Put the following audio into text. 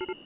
you